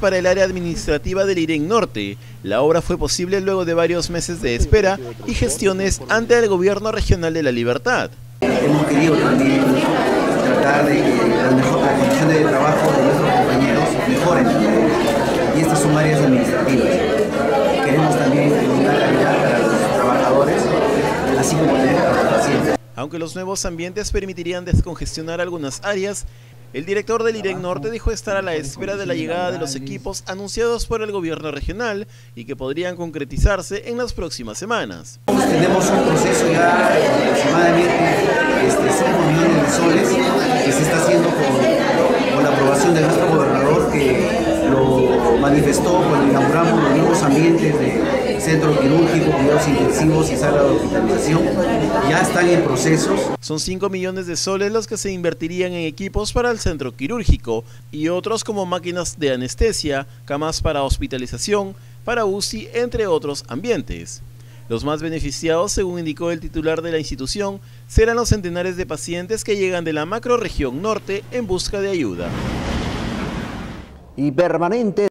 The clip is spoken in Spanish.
para el área administrativa del IREN Norte. La obra fue posible luego de varios meses de espera y gestiones ante el Gobierno Regional de la Libertad. Hemos querido también tratar de que las, condiciones de trabajo de nuestros compañeros mejoren y estas son áreas administrativas. Queremos también una calidad para los trabajadores, así como tener para los pacientes. Aunque los nuevos ambientes permitirían descongestionar algunas áreas, el director del IREN Norte dijo estar a la espera de la llegada de los equipos anunciados por el gobierno regional y que podrían concretizarse en las próximas semanas. Tenemos un proceso ya aproximadamente este, 5 millones de soles que se está haciendo con, con la aprobación de nuestro gobernador que lo manifestó cuando inauguramos los nuevos ambientes de centro quirúrgico, cuidados intensivos y sala de hospitalización, ya están en procesos. Son 5 millones de soles los que se invertirían en equipos para el centro quirúrgico y otros como máquinas de anestesia, camas para hospitalización, para UCI, entre otros ambientes. Los más beneficiados, según indicó el titular de la institución, serán los centenares de pacientes que llegan de la macroregión norte en busca de ayuda. Y permanente